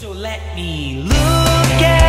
So let me look at